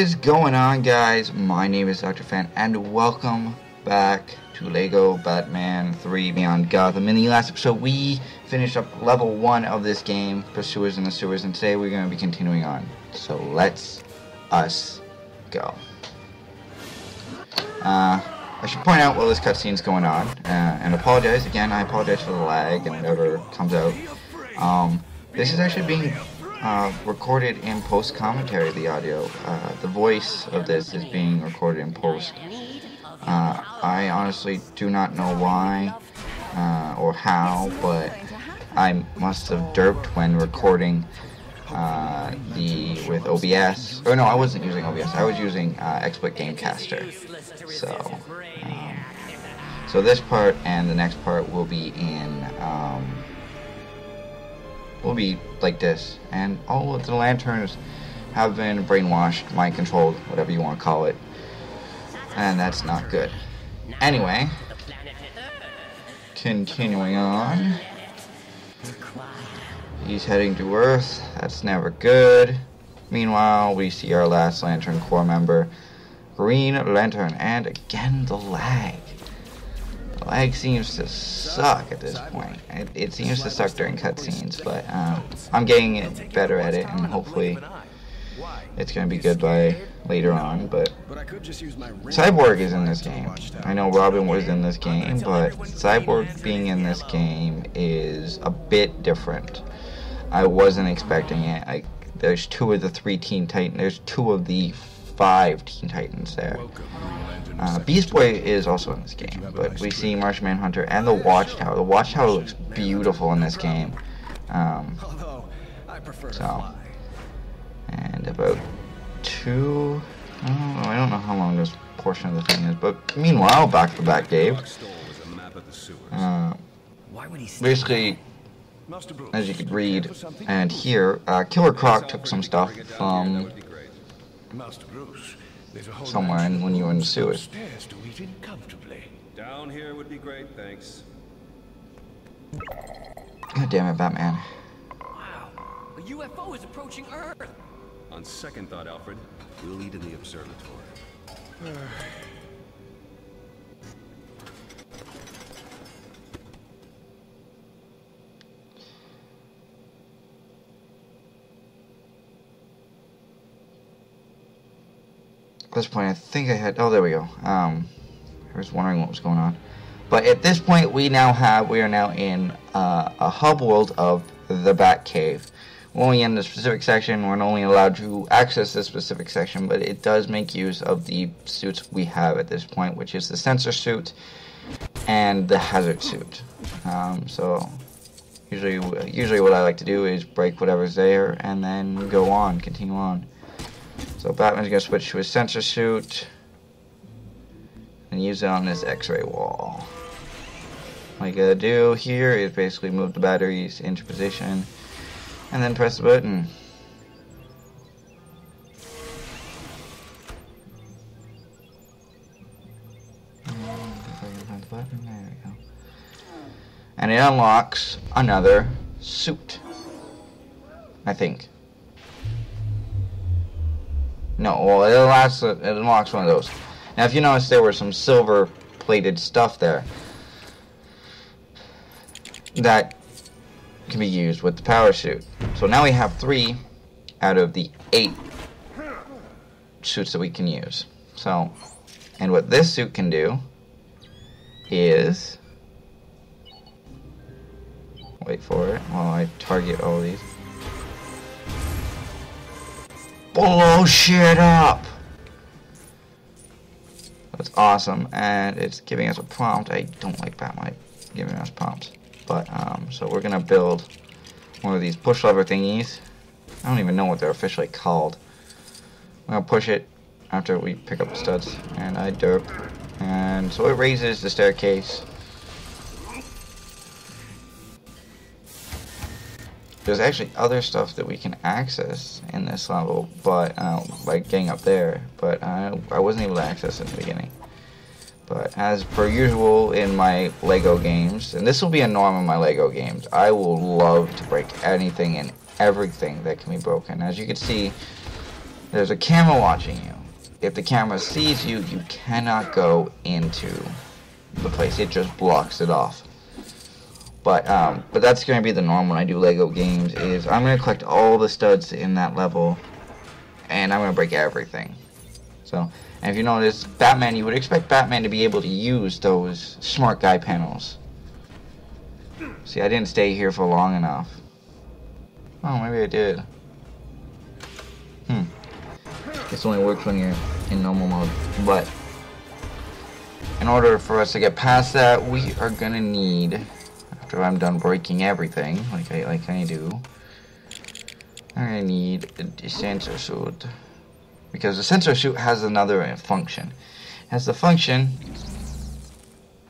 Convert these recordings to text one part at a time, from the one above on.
is going on, guys? My name is Dr. Fan, and welcome back to LEGO Batman 3 Beyond Gotham. In the last episode, we finished up level 1 of this game, Pursuers in the Sewers, and today we're going to be continuing on. So let's us go. Uh, I should point out while this cutscene's going on, uh, and apologize, again, I apologize for the lag and whatever comes out. Um, this is actually being uh, recorded in post commentary, the audio. Uh, the voice of this is being recorded in post. Uh, I honestly do not know why uh, or how, but I must have derped when recording uh, the with OBS. Oh no, I wasn't using OBS. I was using XSplit Gamecaster. So, um, so this part and the next part will be in. Um, will be like this. And all of the lanterns have been brainwashed, mind controlled, whatever you want to call it. And that's not good. Anyway, continuing on. He's heading to Earth. That's never good. Meanwhile, we see our last Lantern Corps member, Green Lantern, and again the lag. Lag seems to suck at this point. It, it seems to suck during cutscenes, but um, I'm getting it better at it, and hopefully it's going to be good by later on. But Cyborg is in this game. I know Robin was in this game, but Cyborg being in this game is a bit different. I wasn't expecting it. I, there's two of the three Teen Titans. There's two of the five Teen Titans there. Uh, Beast Boy is also in this game, but we see Martian Manhunter and the Watchtower. The Watchtower looks beautiful in this game. Um, so, and about two. Oh, I don't know how long this portion of the thing is, but meanwhile, back to back Dave. Uh, basically, as you could read and hear, uh, Killer Croc took some stuff from somewhere in, when you were in the sewers. Down here would be great, thanks. God damn it, Batman. Wow, a UFO is approaching Earth. On second thought, Alfred, we'll lead in the observatory. At this point, I think I had. Oh, there we go. Um, I was wondering what was going on. But at this point, we now have. We are now in uh, a hub world of the Bat Cave. We're only in the specific section. We're only allowed to access this specific section, but it does make use of the suits we have at this point, which is the sensor suit and the hazard suit. Um, so usually, usually what I like to do is break whatever's there and then go on, continue on. So Batman's gonna switch to his sensor suit and use it on this X-ray wall. All you gotta do here is basically move the batteries into position and then press the button. And it unlocks another suit. I think. No, well, it unlocks, it unlocks one of those. Now, if you notice, there was some silver-plated stuff there that can be used with the power suit. So now we have three out of the eight suits that we can use. So, and what this suit can do is... Wait for it while I target all these blow shit up. That's awesome, and it's giving us a prompt. I don't like that Bat-Mite giving us prompts, but um, so we're gonna build one of these push lever thingies. I don't even know what they're officially called. I'm gonna push it after we pick up the studs, and I derp, and so it raises the staircase there's actually other stuff that we can access in this level, but uh, like getting up there, but I wasn't able to access it in the beginning. But as per usual in my LEGO games, and this will be a norm in my LEGO games, I will love to break anything and everything that can be broken. As you can see, there's a camera watching you. If the camera sees you, you cannot go into the place. It just blocks it off. But um, but that's gonna be the norm when I do Lego games. Is I'm gonna collect all the studs in that level, and I'm gonna break everything. So, and if you notice, Batman, you would expect Batman to be able to use those smart guy panels. See, I didn't stay here for long enough. Oh, maybe I did. Hmm. This only works when you're in normal mode. But in order for us to get past that, we are gonna need, after I'm done breaking everything, like I like I do, I'm need a sensor suit. Because the sensor suit has another uh, function. It has the function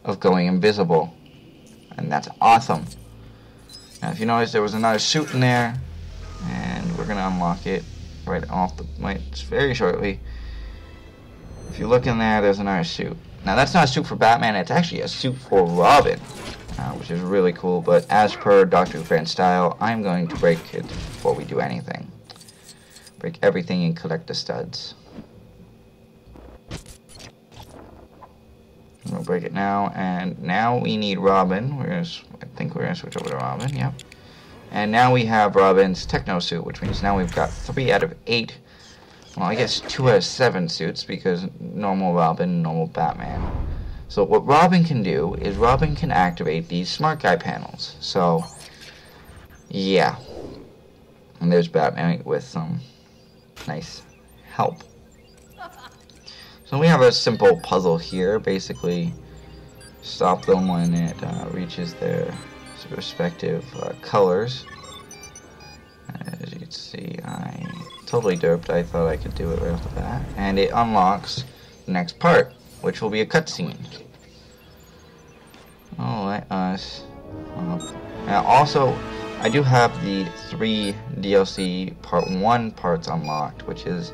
of going invisible. And that's awesome. Now if you notice there was another suit in there, and we're gonna unlock it right off the right very shortly. If you look in there, there's another suit. Now that's not a suit for Batman, it's actually a suit for Robin, uh, which is really cool, but as per Dr. Fan style, I'm going to break it before we do anything. Break everything and collect the studs. Gonna break it now, and now we need Robin. We're gonna, I think we're gonna switch over to Robin. Yep. And now we have Robin's Techno suit, which means now we've got three out of eight. Well, I guess two out of seven suits because normal Robin, normal Batman. So what Robin can do is Robin can activate these smart guy panels. So, yeah. And there's Batman with some nice help. So we have a simple puzzle here. Basically, stop them when it uh, reaches their respective uh, colors. As you can see, I totally derped. I thought I could do it right off the bat. And it unlocks the next part, which will be a cutscene. Oh, let us. Now, also, I do have the three DLC Part 1 parts unlocked, which is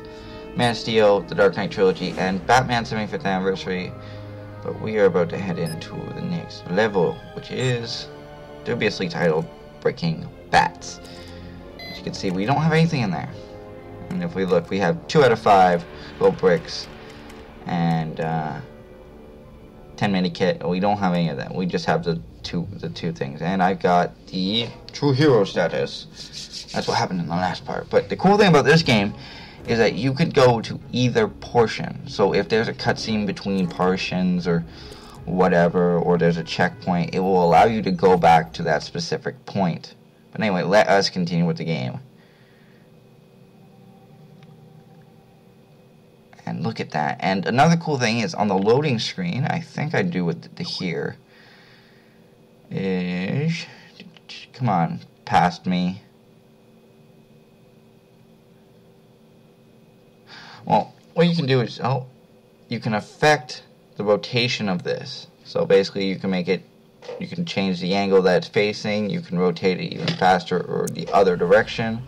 Man of Steel, The Dark Knight Trilogy, and Batman 75th Anniversary. But we are about to head into the next level, which is dubiously titled Breaking Bats. As you can see, we don't have anything in there. And if we look, we have 2 out of 5 little bricks and uh, 10 mini kit. We don't have any of that. We just have the two the two things. And I've got the true hero status. That's what happened in the last part. But the cool thing about this game is that you could go to either portion. So if there's a cutscene between portions or whatever, or there's a checkpoint, it will allow you to go back to that specific point. But anyway, let us continue with the game. And look at that. And another cool thing is on the loading screen, I think I do with the here, is, come on, past me. Well, what you can do is, oh, you can affect the rotation of this. So basically, you can make it, you can change the angle that it's facing. You can rotate it even faster or the other direction.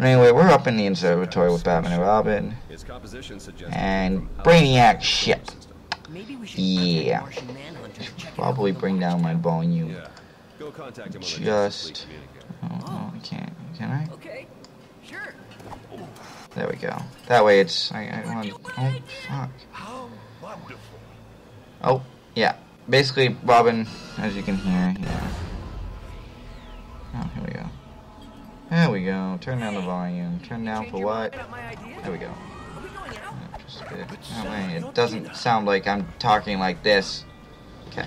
But anyway, we're up in the observatory with Batman and Robin. And Brainiac ship. Yeah. Probably bring down my volume. Just. Oh, oh, I can't. Can I? Okay, sure. There we go. That way it's. I, I want. Oh, fuck. Oh, yeah. Basically, Robin, as you can hear, yeah. Oh, here we go. There we go. Turn down the volume. Turn down for what? There we go. Yeah, just a bit. Oh, it doesn't sound like I'm talking like this. Okay.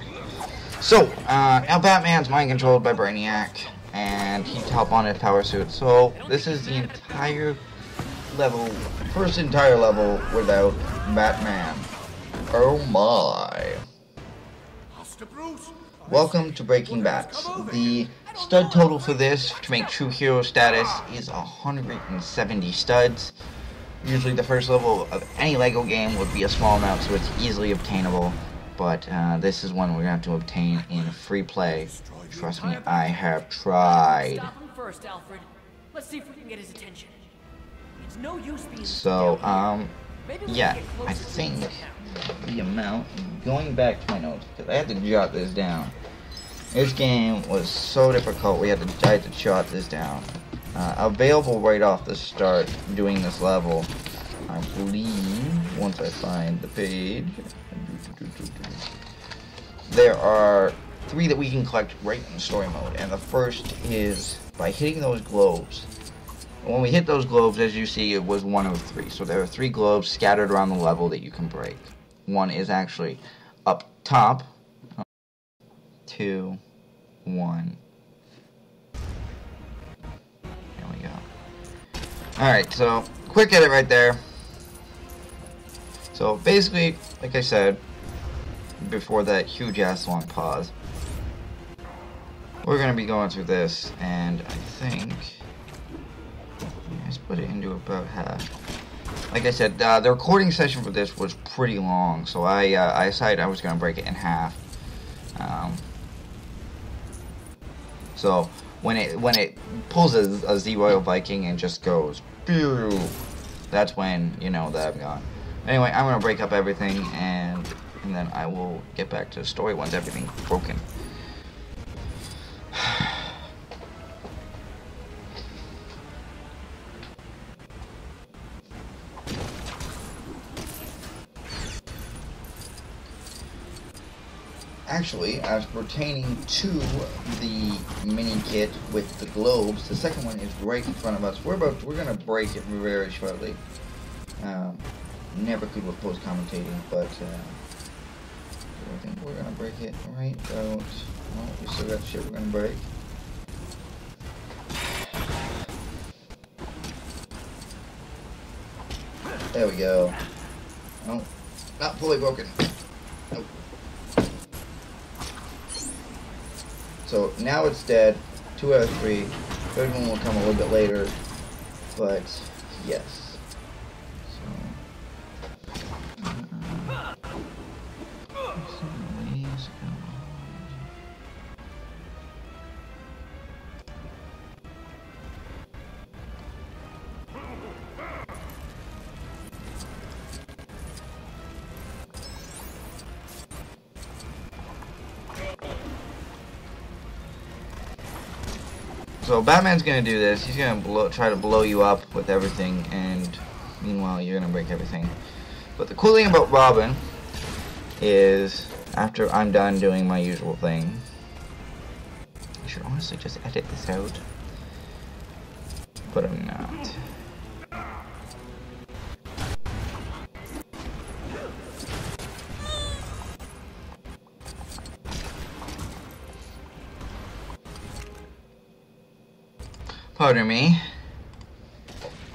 So, uh, now Batman's mind controlled by Brainiac, and he's top on his power suit. So, this is the entire level, first entire level without Batman. Oh my. Welcome to Breaking Bats. The stud total for this to make true hero status is 170 studs. Usually the first level of any LEGO game would be a small amount so it's easily obtainable. But uh, this is one we're going to have to obtain in free play. Trust me, I have tried. First, Let's see if we can get his attention. It's no use being So, um, Maybe we can yeah, I think the amount, going back to my notes, because I had to jot this down. This game was so difficult, we had to, I had to jot this down. uh, available right off the start doing this level. I believe, once I find the page, there are three that we can collect right in story mode. And the first is by hitting those globes. When we hit those globes, as you see, it was one of three. So there are three globes scattered around the level that you can break. One is actually up top. Two, one. There we go. Alright, so quick edit right there. So basically, like I said, before that huge ass long pause, we're gonna be going through this, and I think I split it into about half. Like I said, uh, the recording session for this was pretty long, so I uh, I decided I was gonna break it in half. Um, so when it when it pulls a, a Z Royal Viking and just goes, Pew! that's when you know that I'm gone. Anyway, I'm gonna break up everything and and then I will get back to the story once everything's broken. Actually, as pertaining to the mini kit with the globes, the second one is right in front of us. We're about we're gonna break it very shortly. Um, never could with post commentating, but uh, I think we're gonna break it right about. Well, we still got shit we're gonna break. There we go. Oh, not fully broken. Nope. So now it's dead. Two out of three. Third one will come a little bit later. But yes. So Batman's gonna do this. He's gonna blow, try to blow you up with everything, and meanwhile you're gonna break everything. But the cool thing about Robin is, after I'm done doing my usual thing, I should honestly just edit this out, but I'm not. Pardon me.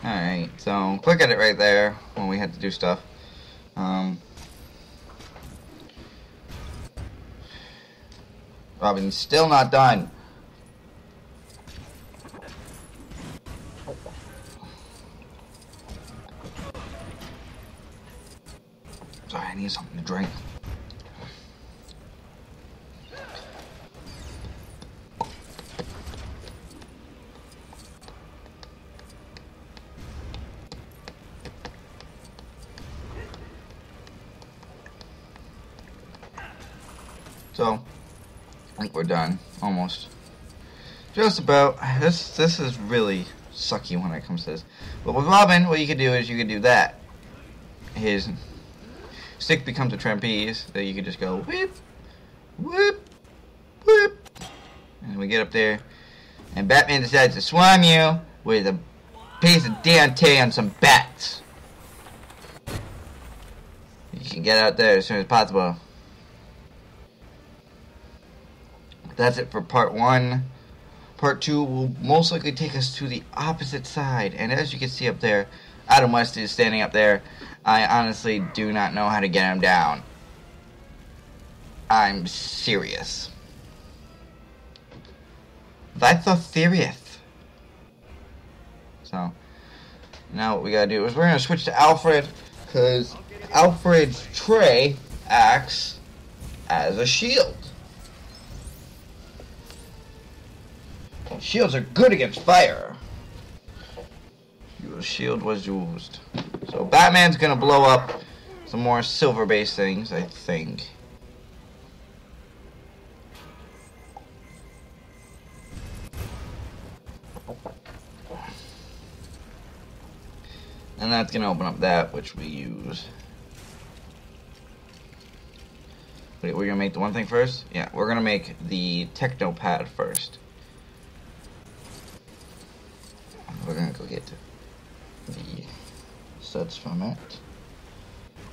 Alright, so quick edit right there when we had to do stuff. Um, Robin's still not done. Sorry, I need something to drink. So, I think we're done, almost. Just about. This this is really sucky when it comes to this. But with Robin, what you could do is you could do that. His stick becomes a trapeze that you could just go whip, whip, whip, and we get up there, and Batman decides to swam you with a piece of Dante and some bats. You can get out there as soon as possible. That's it for part one. Part two will most likely take us to the opposite side. And as you can see up there, Adam West is standing up there. I honestly do not know how to get him down. I'm serious. That's a serious. So, now what we gotta do is we're gonna switch to Alfred, because Alfred's tray acts as a shield. Shields are good against fire. Your shield was used. So Batman's gonna blow up some more silver-based things, I think. And that's to open up that, which we use. Wait, we're to make the one thing first? Yeah, we're to make the Technopad first. We're going to go get the studs from it.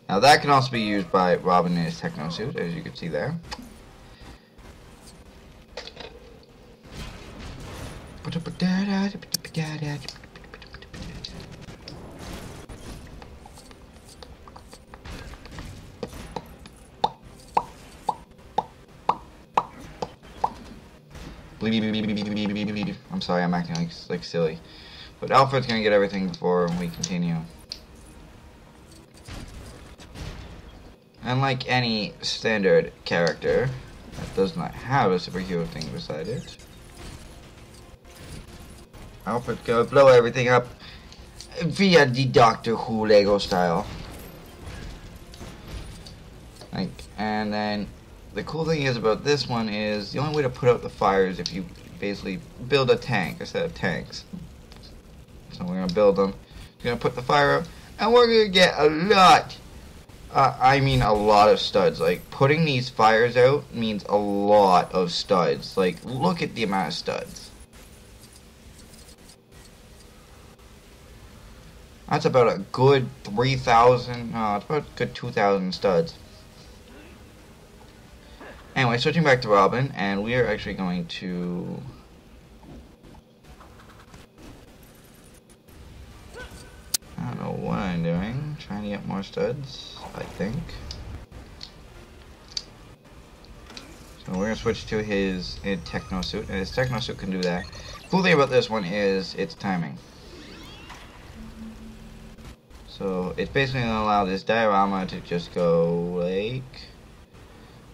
Now that can also be used by Robin in his techno suit, as you can see there. I'm sorry, I'm acting like like silly. But Alfred's gonna get everything before we continue. Unlike any standard character that does not have a superhero thing beside it, Alfred go blow everything up via the Doctor Who Lego style. Like, and then the cool thing is about this one is the only way to put out the fire is if you basically build a tank instead of tanks. So we're gonna build them. We're gonna put the fire out, and we're gonna get a lot. Uh, I mean a lot of studs. Like putting these fires out means a lot of studs. Like look at the amount of studs. That's about a good 3,000, no, it's about a good 2,000 studs. Anyway, switching back to Robin, and we are actually going to... I don't know what I'm doing. Trying to get more studs, I think. So we're to switch to his, his Techno Suit, and his Techno Suit can do that. Cool thing about this one is its timing. So it's basically to allow this diorama to just go like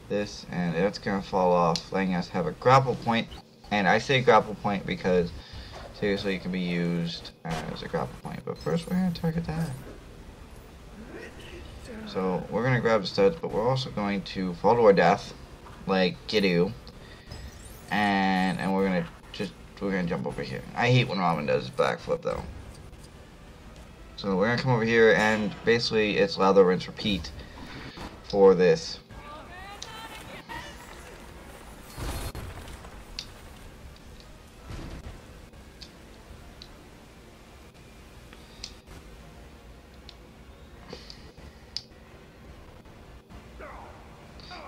this and it's to fall off letting us have a grapple point and I say grapple point because seriously it can be used as a grapple point but first we're going to target that so we're going to grab the studs but we're also going to fall to our death like Gideon and and we're going to just we're going to jump over here. I hate when Robin does backflip though. So we're gonna come over here and basically it's lather, rinse, repeat for this.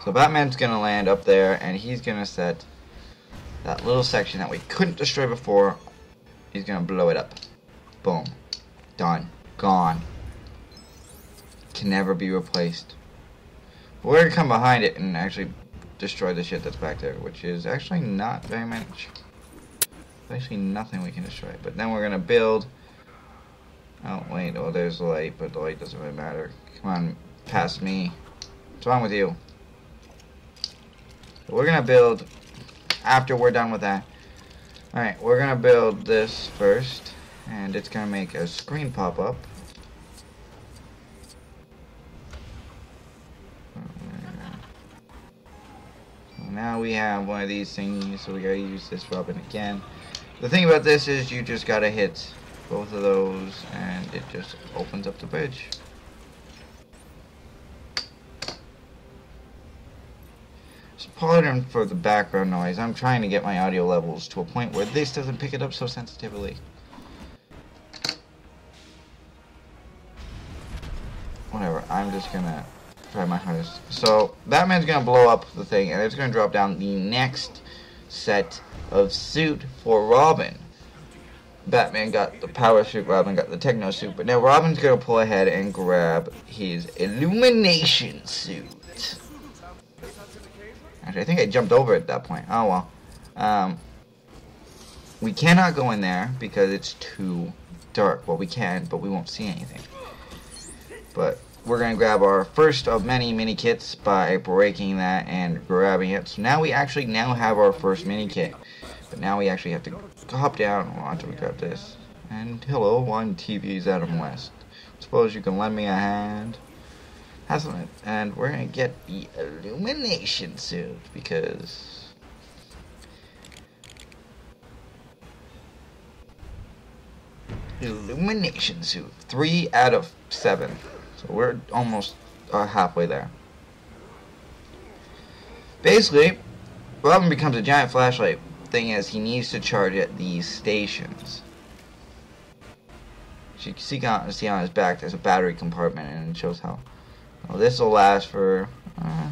So Batman's gonna land up there and he's gonna set that little section that we couldn't destroy before, he's gonna blow it up. Boom. Done. Gone. Can never be replaced. But we're gonna come behind it and actually destroy the shit that's back there, which is actually not very much. There's actually nothing we can destroy. But then we're gonna build. Oh wait, oh there's the light, but the light doesn't really matter. Come on, past me. What's wrong with you? We're gonna build after we're done with that. Alright, we're gonna build this first and it's gonna make a screen pop up. Now we have one of these things so we gotta use this Robin again. The thing about this is you just gotta hit both of those and it just opens up the bridge pardon for the background noise I'm trying to get my audio levels to a point where this doesn't pick it up so sensitively whatever I'm just gonna try my hardest. So Batman's gonna blow up the thing, and it's gonna drop down the next set of suit for Robin. Batman got the power suit, Robin got the techno suit, but now Robin's gonna pull ahead and grab his illumination suit. Actually, I think I jumped over at that point. Oh well. Um, we cannot go in there because it's too dark. Well, we can, but we won't see anything. But we're going to grab our first of many mini kits by breaking that and grabbing it. So now we actually now have our first mini kit. But now we actually have to hop down. Oh, until we grab this. And hello, one TV's Adam West. Suppose you can lend me a hand. Hasn't it? And we're to get the illumination suit because... illumination suit. Three out of seven. So we're almost uh, halfway there. Basically, Robin becomes a giant flashlight. Thing is, he needs to charge at these stations. You can see on his back, there's a battery compartment, and it shows how. Well, this will last for uh,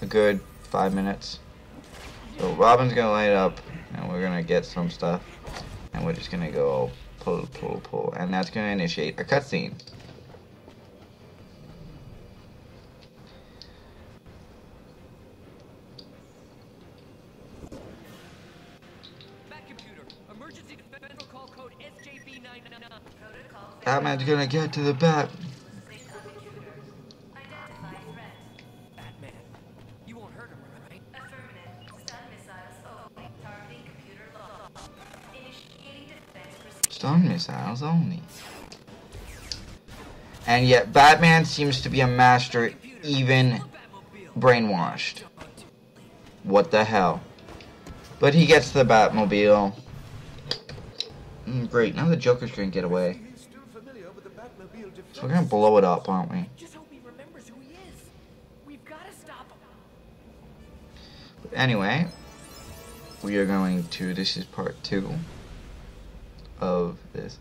a good five minutes. So Robin's gonna light up, and we're gonna get some stuff, and we're just gonna go pull, pull, pull, and that's gonna initiate a cutscene. Back computer. Emergency defense protocol code SJB999. Batman's gonna get to the bat. Stun missiles only. And yet, Batman seems to be a master, even brainwashed. What the hell? But he gets the Batmobile. Mm, great, now the Joker's gonna get away. So we're gonna blow it up, aren't we? Just hope he remembers who he is. We've got to stop him. But anyway, we are going to. This is part two of this.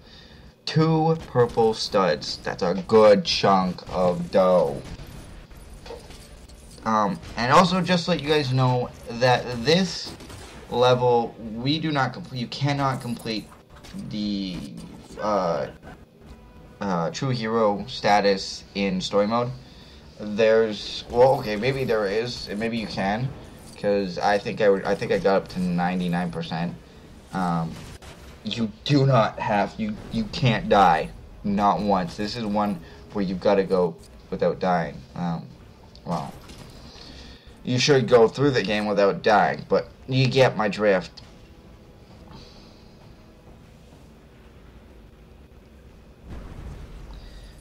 Two purple studs. That's a good chunk of dough. Um, and also just to let you guys know that this level we do not complete. You cannot complete the uh, uh, true hero status in story mode. There's well, okay, maybe there is, maybe you can, because I think I would. I think I got up to ninety nine percent. Um, you do not have you. You can't die, not once. This is one where you've got to go without dying. Um, well, you should go through the game without dying, but you get my drift.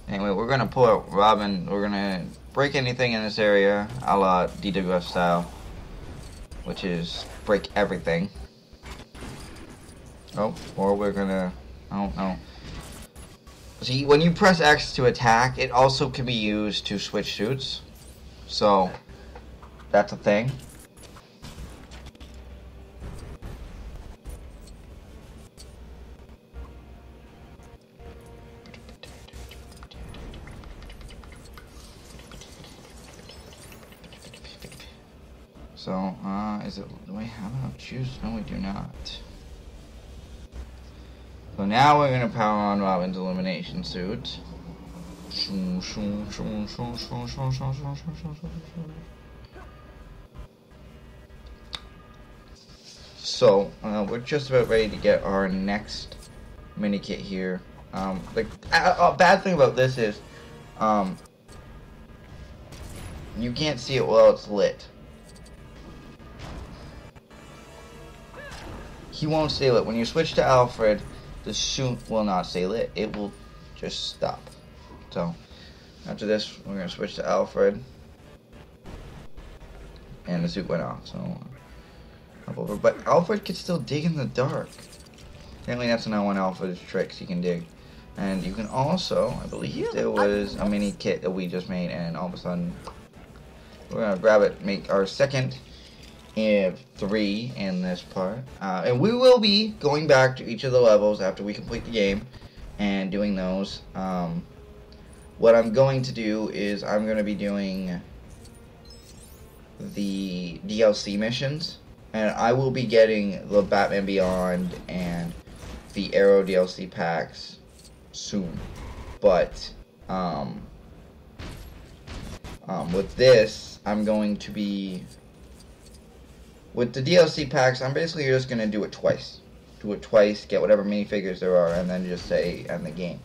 Anyway, we're gonna pull out Robin. We're gonna break anything in this area, a la DWF style, which is break everything. Oh, or we're gonna, I don't know. See, when you press X to attack, it also can be used to switch suits. So, that's a thing. So, uh, is it, do we have enough juice? No, we do not. Now we're gonna power on Robin's illumination suit. So, uh, we're just about ready to get our next mini kit here. Um, the uh, bad thing about this is, um, you can't see it while it's lit. He won't see it. When you switch to Alfred, the suit will not stay lit. It will just stop. So, after this, we're going to switch to Alfred. And the suit went off, so... Up over. But Alfred can still dig in the dark. Apparently that's not one of Alfred's tricks, he can dig. And you can also, I believe there was a mini kit that we just made, and all of a sudden, we're going to grab it, make our second and three in this part. Uh, and we will be going back to each of the levels after we complete the game and doing those. Um, what I'm going to do is I'm going to be doing the DLC missions. And I will be getting the Batman Beyond and the Arrow DLC packs soon. But, um, um, with this, I'm going to be with the DLC packs, I'm basically just gonna do it twice. Do it twice, get whatever minifigures there are, and then just say end the game.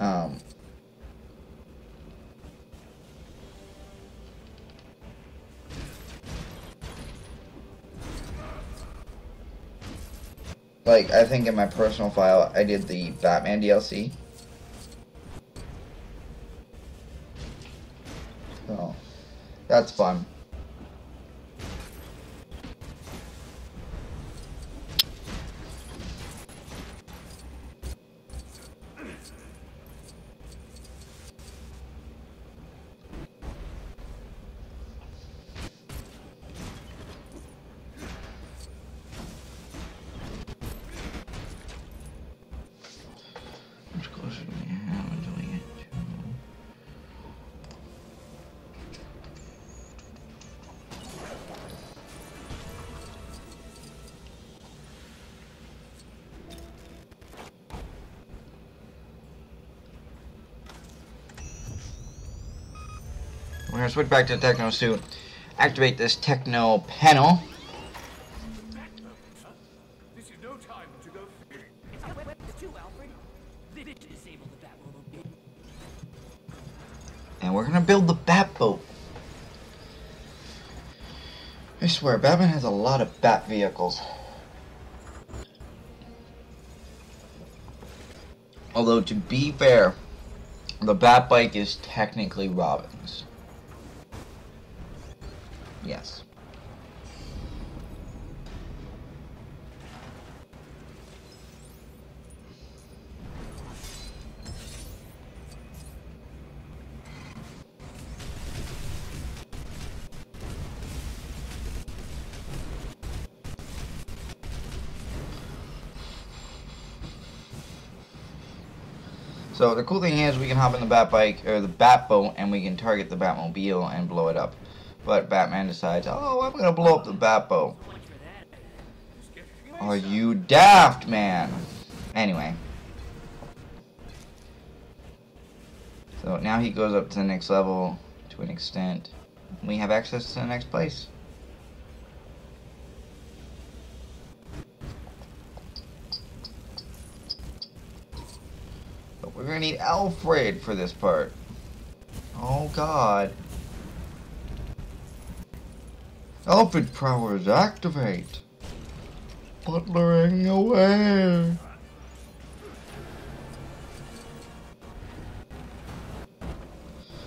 Um, like I think in my personal file, I did the Batman DLC. So that's fun. Switch back to the Techno suit. Activate this Techno panel. And we're gonna build the Batboat. I swear, Batman has a lot of Bat vehicles. Although, to be fair, the Bat Bike is technically Robin's. So the cool thing is we can hop in the Bat Bike or the Bat Boat and we can target the Batmobile and blow it up. But Batman decides, oh, I'm gonna blow up the Bat Boat. Are you daft, man? Anyway. So now he goes up to the next level to an extent. We have access to the next place. But we're gonna need Alfred for this part. Oh god. Alfred powers activate. Butlering away.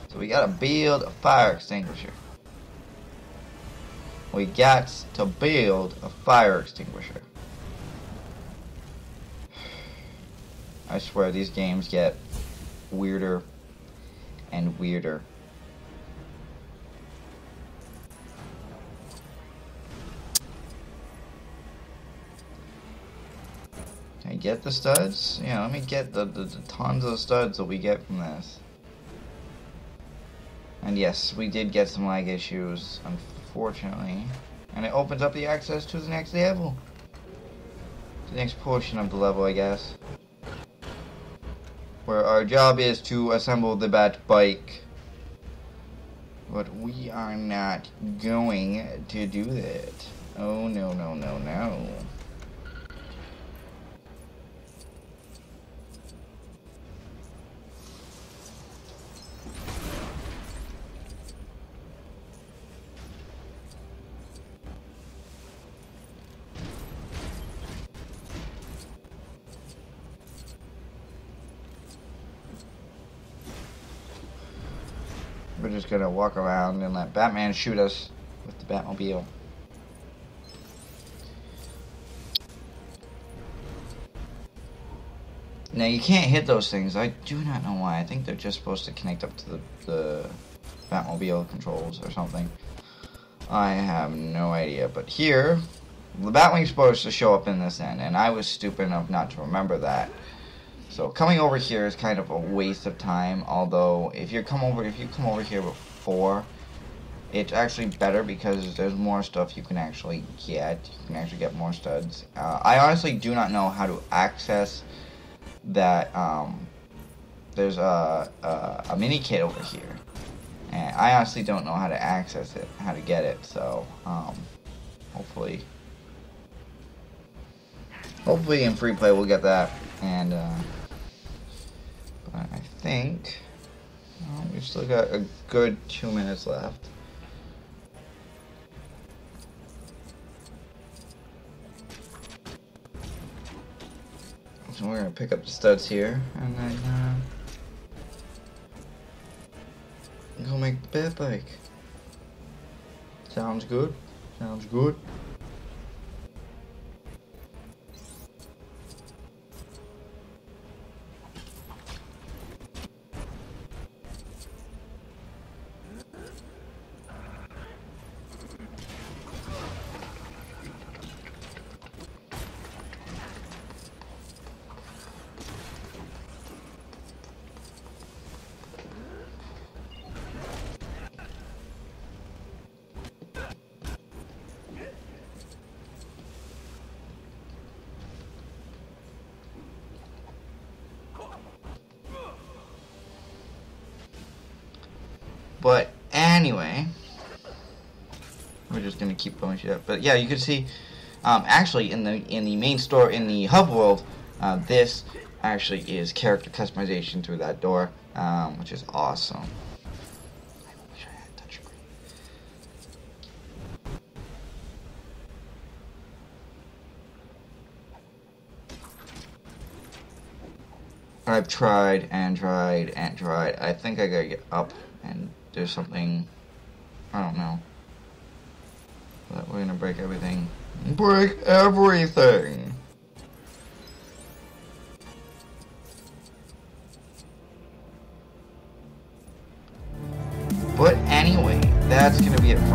So we gotta build a fire extinguisher. We got to build a fire extinguisher. I swear these games get weirder and weirder. Can I get the studs? Yeah, let me get the, the, the tons of studs that we get from this. And yes, we did get some lag issues, unfortunately. And it opens up the access to the next level. The next portion of the level, I guess. Where our job is to assemble the bat bike. But we are not going to do that. Oh no no no no. We're just gonna walk around and let Batman shoot us with the Batmobile. Now you can't hit those things. I do not know why. I think they're just supposed to connect up to the, the Batmobile controls or something. I have no idea. But here, the Batwing's supposed to show up in this end, and I was stupid enough not to remember that. So coming over here is kind of a waste of time. Although if you come over, if you come over here before, it's actually better because there's more stuff you can actually get. You can actually get more studs. Uh, I honestly do not know how to access that. Um, there's a, a a mini kit over here, and I honestly don't know how to access it, how to get it. So um, hopefully, hopefully in free play we'll get that and. Uh, but I think well, we've still got a good two minutes left. So we're gonna pick up the studs here and then uh, go make the bat bike. Sounds good. Sounds good. But anyway, we're just gonna keep going shit up. But yeah, you can see, um, actually in the in the main store in the hub world, uh, this actually is character customization through that door, um, which is awesome. I've tried and tried and tried. I think I gotta get up and do something. I don't know. But we're gonna break everything. Break everything! But anyway, that's gonna be it me.